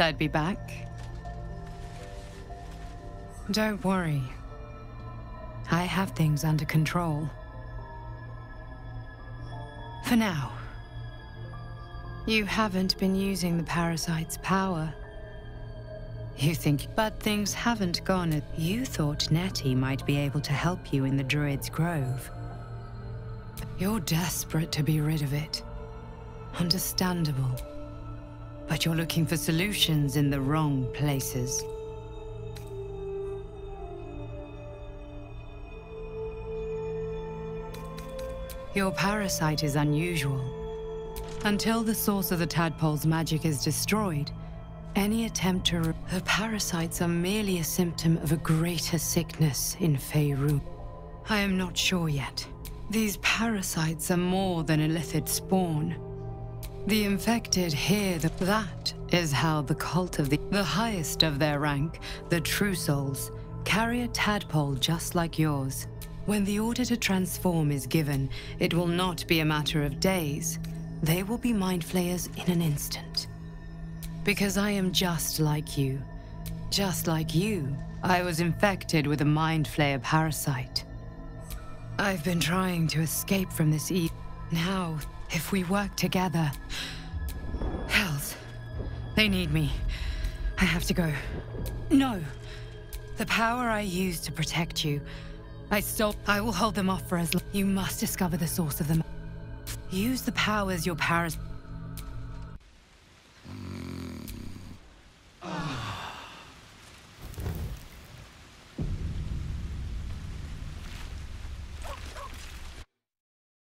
I'd be back. Don't worry. I have things under control. For now. You haven't been using the parasite's power. You think, but things haven't gone. You thought Nettie might be able to help you in the Druid's Grove. You're desperate to be rid of it. Understandable. But you're looking for solutions in the wrong places. Your parasite is unusual. Until the source of the tadpole's magic is destroyed, any attempt to... The parasites are merely a symptom of a greater sickness in Faerun. I am not sure yet. These parasites are more than illithid spawn. The infected hear that that is how the cult of the, the highest of their rank, the True Souls, carry a tadpole just like yours. When the order to transform is given, it will not be a matter of days. They will be mind flayers in an instant. Because I am just like you. Just like you, I was infected with a mind flayer parasite. I've been trying to escape from this e- Now, if we work together... They need me. I have to go. No. The power I used to protect you, I stole... I will hold them off for as long... You must discover the source of them. Use the powers your paras...